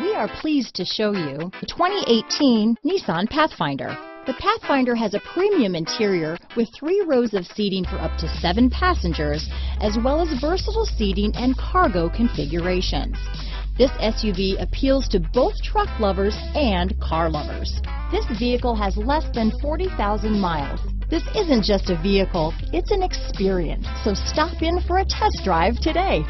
We are pleased to show you the 2018 Nissan Pathfinder. The Pathfinder has a premium interior with three rows of seating for up to seven passengers, as well as versatile seating and cargo configurations. This SUV appeals to both truck lovers and car lovers. This vehicle has less than 40,000 miles. This isn't just a vehicle, it's an experience, so stop in for a test drive today.